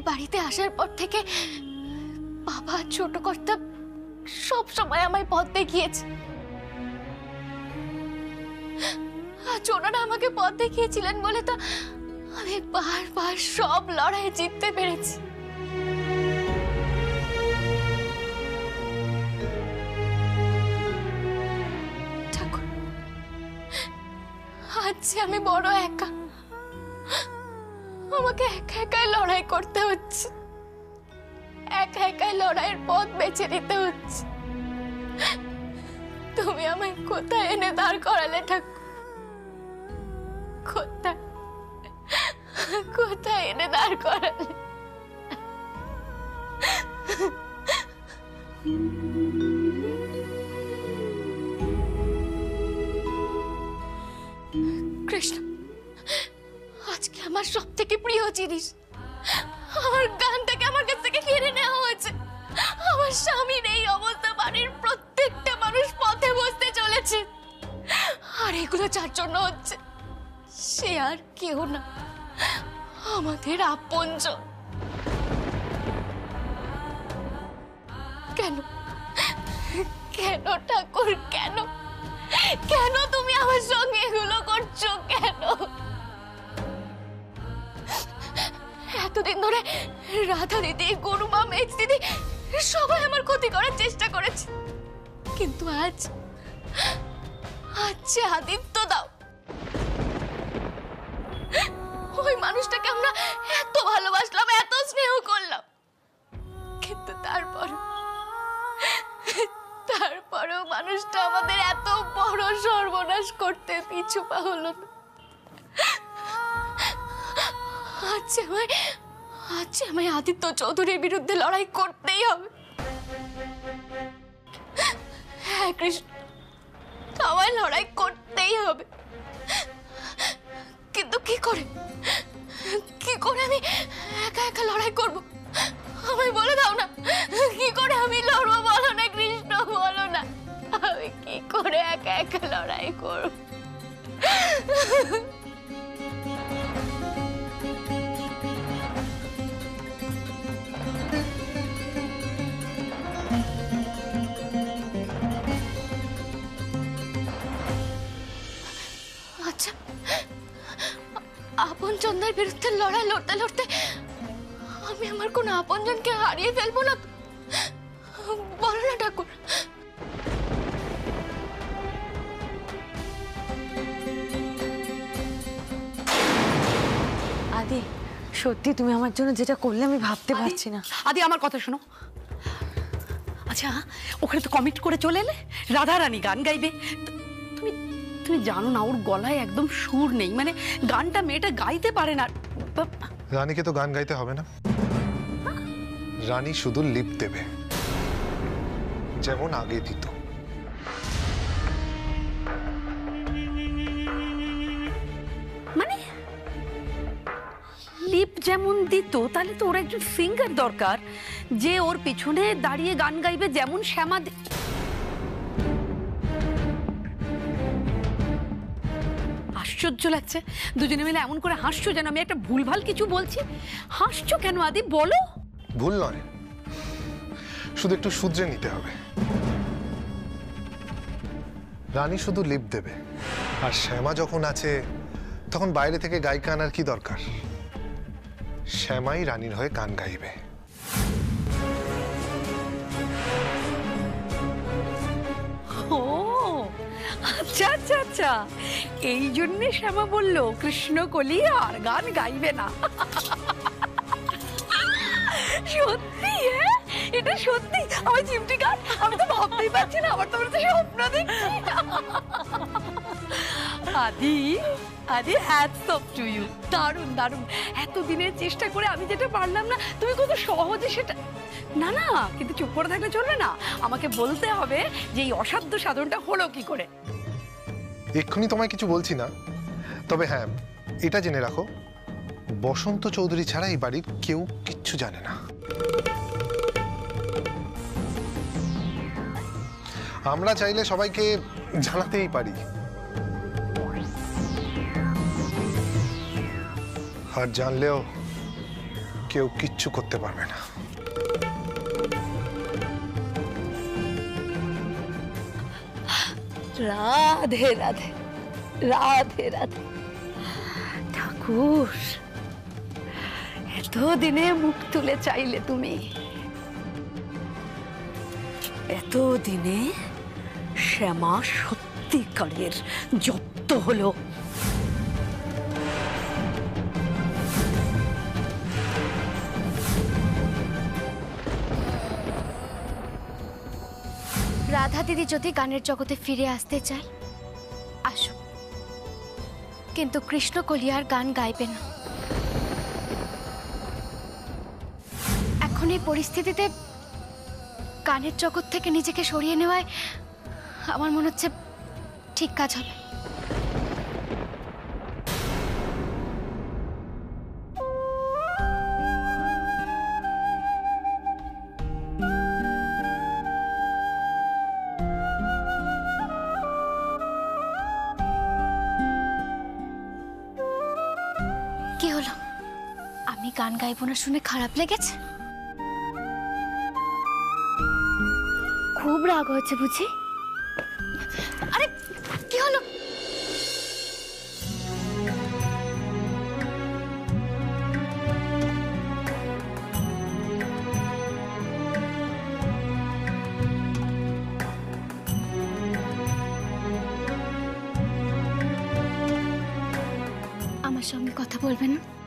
এই বাড়িতে আসার পর থেকে বাবা ছোট কর্তা সব সময় আমায় পথ দেখিয়েছে। আজ ওনারা আমাকে পথ দেখিয়েছিলেন বলে তো আমি বারবার সব লড়াই জিততে পেরেছি। ঠাকুর, আজ আমি বড় একা আমাকে একা একাই লড়াই করতে হচ্ছে। একা একাই লড়াইয়ের পথ বেছে নিতে হচ্ছে। তুমি আমায় কোথায় এনে দাঁড় করালে ঠাকুর? কোথায়? কোথায় এনে দাঁড় করালে? আমার সব থেকে প্রিয় জিনিস। আমার গানটাকে আমার কাছ থেকে কেড়ে নেওয়া হয়েছে। আমার স্বামীর এই অবস্থা বাড়ির প্রত্যেকটা মানুষ পথে বসতে চলেছে। আর এগুলো যার জন্য হচ্ছে, সে আর কেউ না, আমাদের আপনজন। কেন? কেন ঠাকুর, কেন? কেন তুমি আমার সঙ্গে এগুলো করছ? কেন? এতদিন ধরে রাধা দিদি গরুমা মেজ দিদি সবাই আমার ক্ষতি করার চেষ্টা করেছে। কিন্তু আজ আজ যে আদিত্য দাও, ওই মানুষটাকে আমরা এত ভালোবাসলাম, এত স্নেহ করলাম। কিন্তু তারপর তারপরেও মানুষটা আমাদের এত বড় সর্বনাশ করতে পিছু পা হলো। না আজ আমায় আজ আমায় আদিত্য চৌধুরীর বিরুদ্ধে লড়াই করতেই হবে। হ্যাঁ কৃষ্ণ, আমায় লড়াই করতেই হবে। কিন্তু কি করে? কি করে আমি একা একা লড়াই করব? আমায় বলে দাও না। কি করে আমি লড়বো বলো না, কৃষ্ণ, বলো না। আমি কি করে একা একা লড়াই করব? আপন বিরুদ্ধে লড়াই লড়তে লড়তে আমি আমার কোন আপনজনকে হারিয়ে ফেলব না। বলো না ঠাকুর। আদি সত্যি তুমি আমার জন্য যেটা করলে আমি ভাবতে পারছি না। আদি আমার কথা শোনো। আচ্ছা ওখানে তো কমিট করে চলে এলে রাধা রানী গান গাইবে। তুমি জানো না ওর গলায় একদম সুর নেই। মানে গানটা মেয়েটা গাইতে পারে না। রানীকে তো গান গাইতে হবে না। রানী শুধু লিপ দেবে। যেমন আগে দিত। মানে লিপ যেমন দিত তাহলে তো ওর একজন সিঙ্গার দরকার। যে ওর পিছনে দাঁড়িয়ে গান গাইবে যেমন শ্যামা আশ্চর্য লাগছে। দুজনে মিলে এমন করে হাসছো যেন আমি একটা ভুলভাল কিছু বলছি। হাসছো কেন আদি, বলো। ভুল নয়। শুধু একটু শুধরে নিতে হবে। রানী শুধু লিপ দেবে। আর শ্যামা যখন আছে, তখন বাইরে থেকে গায়িকা আনার কি দরকার? শ্যামাই রানীর হয়ে গান গাইবে। আচ্ছা আচ্ছা আচ্ছা। এই জন্যে শ্যামা বলল, কৃষ্ণ কলি আর গান গাইবে না। সত্যি এটা সত্যি? আমার চিমটি গান আমি তো ভাবতেই পারছি না, আমার তো স্বপ্ন আদি আদি হ্যাটস অফ টু ইউ দারুণ দারুণ। এত দিনের চেষ্টা করে আমি যেটা পারলাম না, তুমি কত সহজে সেটা না না, কিন্তু চুপ করে থাকলে চলবে না। আমাকে বলতে হবে যে এই অসাধ্য সাধনটা হলো কি করে? এক্ষুনি তোমায় কিছু বলছি না। তবে হ্যাঁ এটা জেনে রাখো, বসন্ত চৌধুরী ছাড়া এই বাড়ির কেউ কিচ্ছু জানে না। আমরা চাইলে সবাইকে জানাতেই পারি। আর জানলেও কেউ কিচ্ছু করতে পারবে না। রাধে রাধে রাধে রাধে। ঠাকুর এত দিনে মুখ তুলে চাইলে তুমি। এত দিনে শ্যামা সত্যিকারের যত্ন হলো দিদি যদি গানের জগতে ফিরে আসতে চায়, আসুক। কিন্তু কৃষ্ণ কলিয়ার গান গাইবে না। এখন এই পরিস্থিতিতে গানের জগৎ থেকে নিজেকে সরিয়ে নেওয়ায় আমার মনে হচ্ছে ঠিক কাজ হবে। গান না শুনে খারাপ লেগেছে? খুব রাগ হয়েছে বুঝি? আরে, কি হলো? আমার সঙ্গে কথা বলবেন না?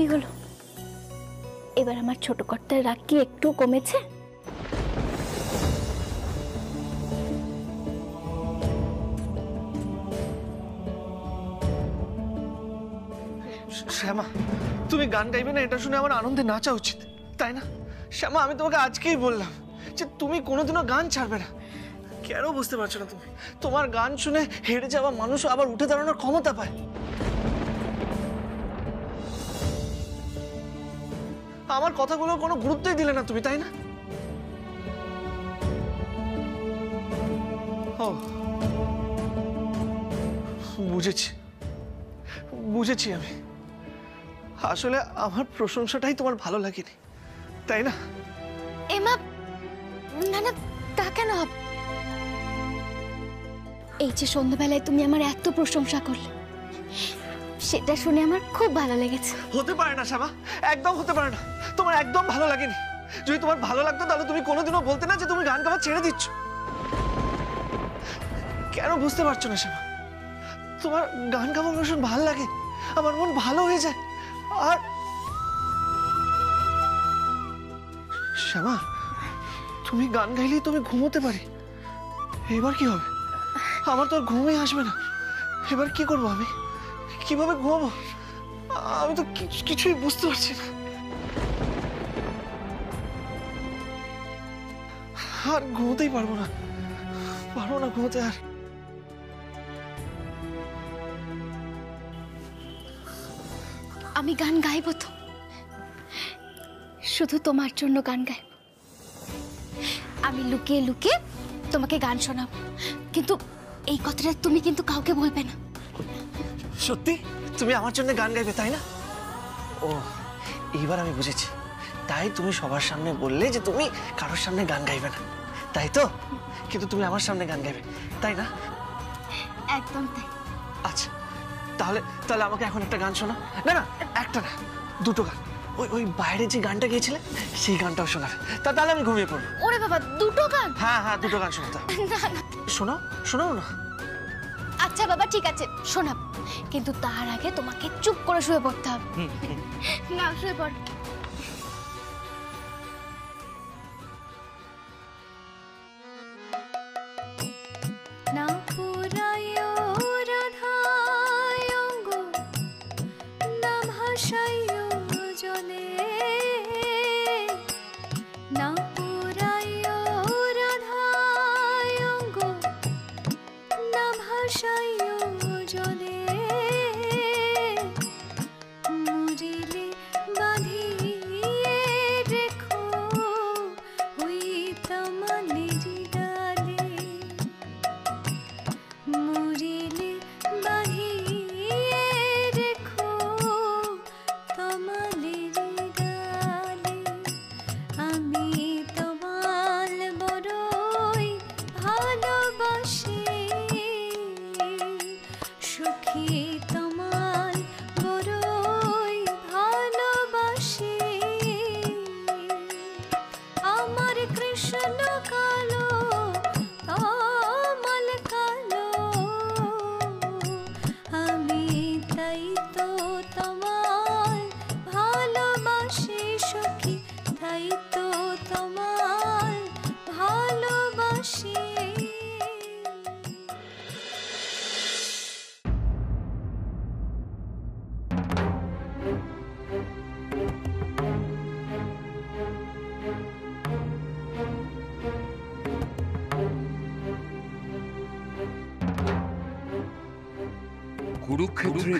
কি হলো? এবার আমার ছোট কর্তার রাগ কি একটু কমেছে? শ্যামা, তুমি গান গাইবে না, এটা শুনে আমার আনন্দে নাচা উচিত। তাই না? শ্যামা, আমি তোমাকে আজকেই বললাম যে তুমি কোনোদিনও গান ছাড়বে না। কেন বুঝতে পারছ না তুমি? তোমার গান শুনে হেরে যাওয়া মানুষ আবার উঠে দাঁড়ানোর ক্ষমতা পায়। আমার কথাগুলো কোনো গুরুত্বই দিলে না তুমি তাই না? বুঝেছি। বুঝেছি আমি। আসলে আমার প্রশংসাটাই তোমার ভালো লাগেনি তাই না? এমা না না তা কেন এই যে সন্ধ্যাবেলায় তুমি আমার এত প্রশংসা করলে সেটা শুনে আমার খুব ভালো লেগেছে। হতে পারে না শ্যামা। একদম হতে পারে না। তোমার একদম ভালো লাগেনি। যদি তোমার ভালো লাগতো, তাহলে তুমি কোনোদিনও বলতে না যে তুমি গান গাওয়া ছেড়ে দিচ্ছ। কেন বুঝতে পারছ না, শ্যামা? তোমার গান গাওয়া ভীষণ ভালো লাগে। আমার মন ভালো হয়ে যায়। আর শ্যামা, তুমি গান গাইলেই তুমি ঘুমোতে পারি। এবার কি হবে? আমার তো ঘুমই আসবে না। এবার কি করব আমি? কীভাবে ঘুমাবো? আমি তো কিছু- কিছুই বুঝতে পারছি না। আর ঘুমোতেই পারব না। পারব না ঘুমোতে আর। আমি গান গাইবো তো। শুধু তোমার জন্য গান গাইব। আমি লুকিয়ে লুকিয়ে তোমাকে গান শোনাবো। কিন্তু এই কথাটা তুমি কিন্তু কাউকে বলবে না। সত্যি? তুমি আমার জন্য গান গাইবে তাই না? ও এইবার আমি বুঝেছি। তাই তুমি সবার সামনে বললে যে তুমি কারোর সামনে গান গাইবে না। তাই তো? কিন্তু তুমি আমার সামনে গান গাইবে তাই না? একদম তাই। আচ্ছা তাহলে তাহলে আমাকে এখন একটা গান শোনা। না না একটা না দুটো গান। ওই ওই বাইরে যে গানটা গিয়েছিলে সেই গানটাও শোনাবে তা তাহলে আমি ঘুমিয়ে পড়ব। ওরে বাবা দুটো গান? হ্যাঁ হ্যাঁ দুটো গান শোনাতে হবে। না না। শোনাও শোনাও না। আচ্ছা বাবা ঠিক আছে শোনাব। কিন্তু তার আগে তোমাকে চুপ করে শুয়ে পড়তে হবে। না শুয়ে পড়। 怎么你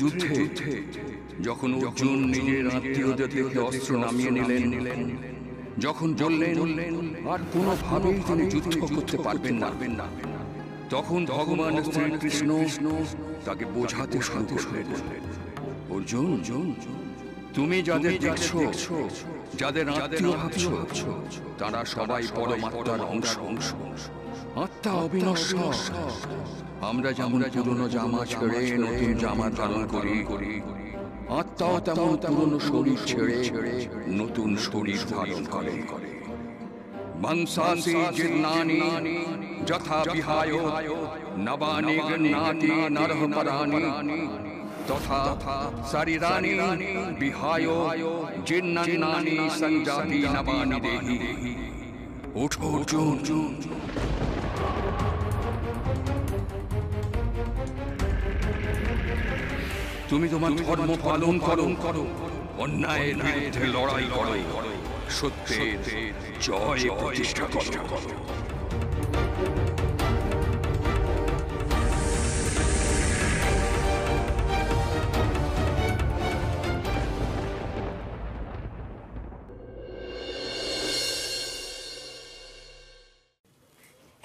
যুদ্ধে যখন অর্জুন নিজের আত্মীয়দের দেখে অস্ত্র নামিয়ে নিলেন, যখন বললেন, আর তিনি যুদ্ধ করতে পারবেন না, তখন ভগবান তাকে বোঝাতে শুরু অর্জুন, তুমি যাদের দেখছ, যাদের আত্মীয় ভাবছ, তারা সবাই পরমাত্মার অংশ অংশ অংশ। আত্মা অবিনশ্বর আমরা যেমন পুরনো জামা ছেড়ে নতুন জামা ধারণ করি আত্মাও তেমন পুরনো শরীর ছেড়ে নতুন শরীর ধারণ করে। মাংসাসি জীর্ণানি যথা বিহায় নবানি গৃহ্ণাতি নরঃ পরাণি তথা শরীরানি বিহায় জীর্ণানি সঞ্জাতি নবানি দেহি। ওঠো অর্জুন তুমি তোমার ধর্ম পালন করো। করো। অন্যায়ের বিরুদ্ধে লড়াই করো। সত্যের জয় প্রতিষ্ঠা করো।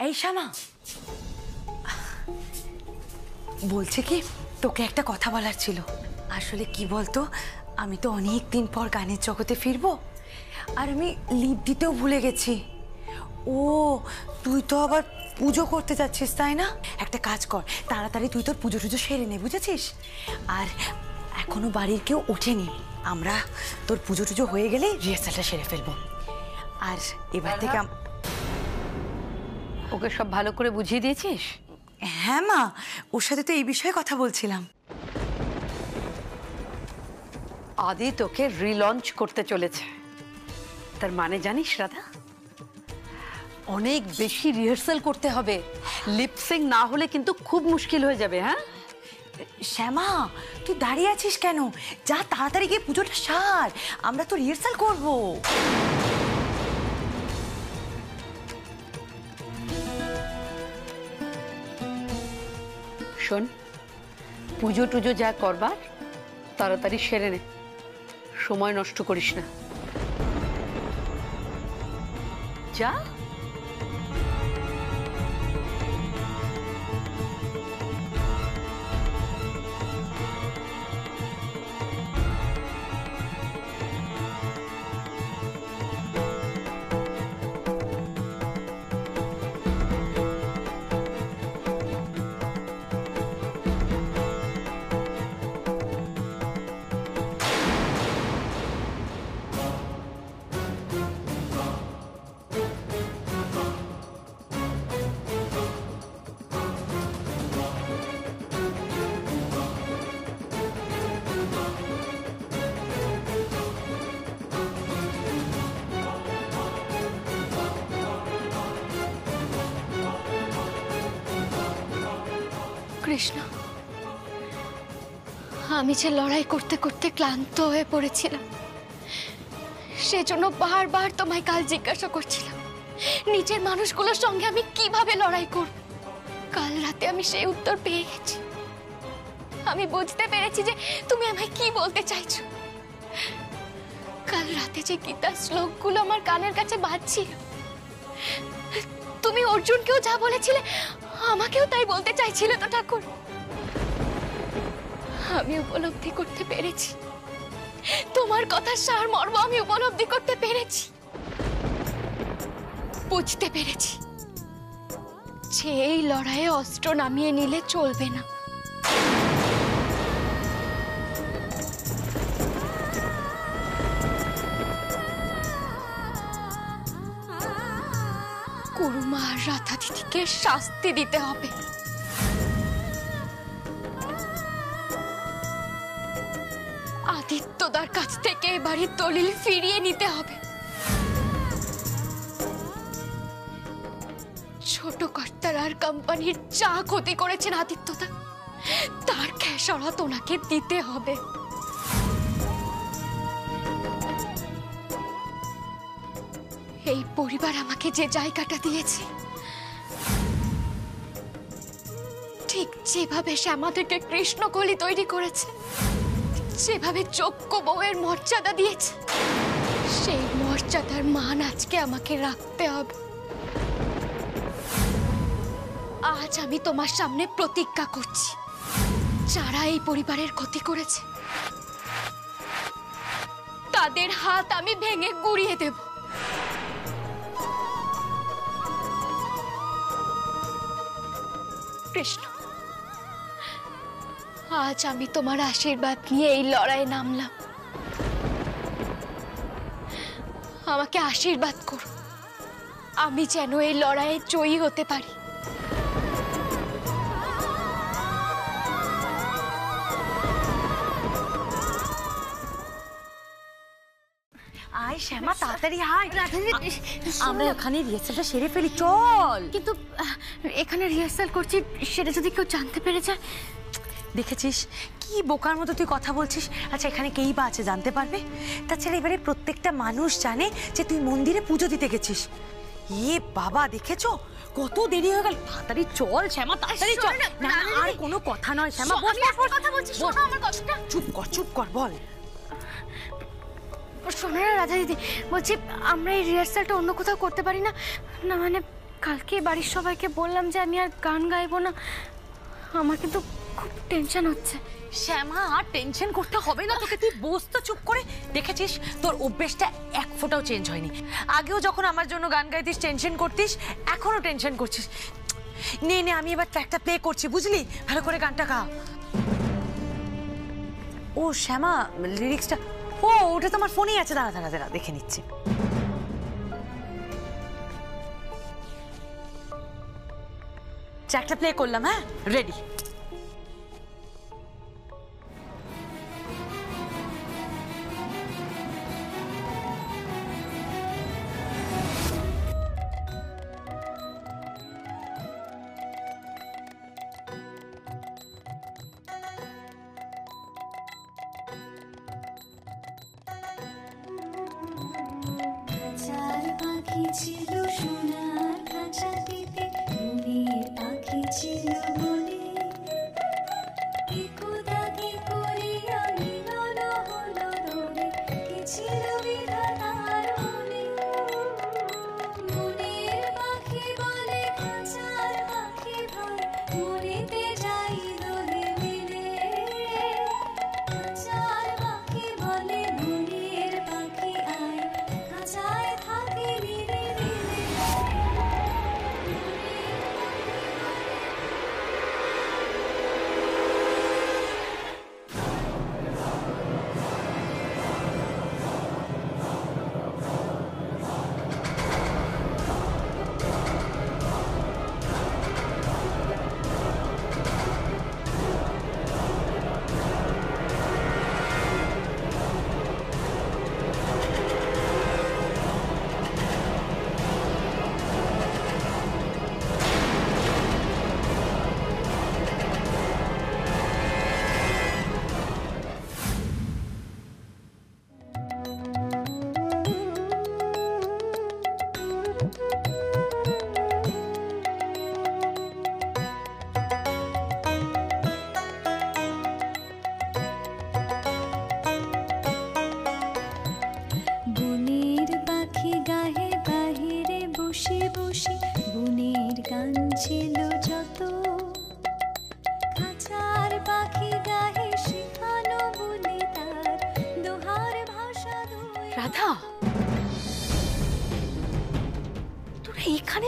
এই শ্যামা বলছে কি তোকে একটা কথা বলার ছিল। আসলে কি বলতো আমি তো অনেক দিন পর গানের জগতে ফিরবো আর আমি লিপ দিতেও ভুলে গেছি। ও তুই তো আবার পুজো করতে যাচ্ছিস তাই না? একটা কাজ কর তাড়াতাড়ি তুই তোর পুজো টুজো সেরে নে বুঝেছিস? আর এখনও বাড়ির কেউ ওঠেনি আমরা তোর পুজো টুজো হয়ে গেলেই রিহার্সালটা সেরে ফেলব। আর এবার থেকে ওকে সব ভালো করে বুঝিয়ে দিয়েছিস? হ্যাঁ মা। ওর সাথে তো এই বিষয়ে কথা বলছিলাম। আদি তোকে রিলঞ্চ করতে চলেছে। তার মানে জানিস রাধা? অনেক বেশি রিহার্সাল করতে হবে। লিপসিং না হলে কিন্তু খুব মুশকিল হয়ে যাবে হ্যাঁ? শ্যামা তুই দাঁড়িয়ে আছিস কেন? যা তাড়াতাড়ি গিয়ে পুজোটা সার। আমরা তো রিহার্সাল করব। শোন পুজো টুজো যা করবার তাড়াতাড়ি সেরে নে। সময় নষ্ট করিস না। যা। কৃষ্ণ। আমি যে লড়াই করতে করতে ক্লান্ত হয়ে পড়েছিলাম, সেজন্য বারবার তোমায় কাল জিজ্ঞাসা করছিলাম, নিজের মানুষগুলোর সঙ্গে আমি কীভাবে লড়াই করব? কাল রাতে আমি সেই উত্তর পেয়ে গেছি। আমি বুঝতে পেরেছি যে তুমি আমায় কি বলতে চাইছো। কাল রাতে যে গীতার শ্লোকগুলো আমার কানের কাছে বাজছিল, তুমি অর্জুনকেও যা বলেছিলে আমাকেও তাই বলতে চাইছিল তো ঠাকুর। আমি উপলব্ধি করতে পেরেছি। তোমার কথা সার মর্ম আমি উপলব্ধি করতে পেরেছি। বুঝতে পেরেছি। এই লড়াইয়ে অস্ত্র নামিয়ে নিলে চলবে না। রাধা দিদিকে শাস্তি দিতে হবে। আদিত্যদার কাছ থেকে এই বাড়ির দলিল ফিরিয়ে নিতে হবে। ছোট কর্তার আর কোম্পানির যা ক্ষতি করেছেন আদিত্যদা, তার খেসারত ওনাকে দিতে হবে। এই পরিবার আমাকে যে জায়গাটা দিয়েছে ঠিক যেভাবে সে আমাদেরকে কৃষ্ণকলি তৈরি করেছে, যেভাবে যোগ্য বউয়ের মর্যাদা দিয়েছে, সেই মর্যাদার মান আজকে আমাকে রাখতে হবে। আজ আমি তোমার সামনে প্রতিজ্ঞা করছি, যারা এই পরিবারের ক্ষতি করেছে, তাদের হাত আমি ভেঙে গুড়িয়ে দেব। কৃষ্ণ আজ আমি তোমার আশীর্বাদ নিয়ে এই লড়াইয়ে নামলাম। আমাকে আশীর্বাদ করো। আমি যেন এই লড়াইয়ে জয়ী হতে পারি। আয় শ্যামা তাড়াতাড়ি আয়। আমরা ওখানে রিহার্সালটা সেরে ফেলি চল। কিন্তু এখানে রিহার্সাল করছি সেটা যদি কেউ জানতে পেরে যায় দেখেছিস? কি বোকার মতো তুই কথা বলছিস? আচ্ছা এখানে কেই বা আছে জানতে পারবে? তাছাড়া এবারে প্রত্যেকটা মানুষ জানে যে তুই মন্দিরে পুজো দিতে গেছিস। এ বাবা দেখেছ? কত দেরি হয়ে গেল। তাড়াতাড়ি চল শ্যামা তাড়াতাড়ি চল। না, আর কোনো কথা নয় শ্যামা বল কথা বলছিস শোনো আমার কথাটা। চুপ কর চুপ কর বল। শোনো না রাধা দিদি বলছি আমরা এই রিহার্সালটা অন্য কোথাও করতে পারি না? না মানে কালকে বাড়ির সবাইকে বললাম যে আমি আর গান গাইবো না। আমার কিন্তু খুব টেনশন হচ্ছে। শ্যামা, আর টেনশন করতে হবে না তোকে। তুই বস তো চুপ করে। দেখেছিস? তোর অভ্যেসটা এক ফোঁটাও চেঞ্জ হয়নি। আগেও যখন আমার জন্য গান গাইতিস টেনশন করতিস এখনও টেনশন করছিস। নে নে, আমি এবার ট্র্যাকটা প্লে করছি, বুঝলি? ভালো করে গানটা গা। ও, শ্যামা লিরিক্সটা ও, ওটা তো আমার ফোনেই আছে। দাঁড়া দাঁড়া দাঁড়া, দেখে নিচ্ছি। ট্র্যাকটা প্লে করলাম হ্যাঁ রেডি চার পাখি ছিল সোনার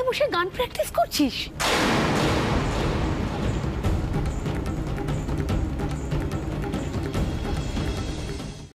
বসে গান প্র্যাকটিস করছিস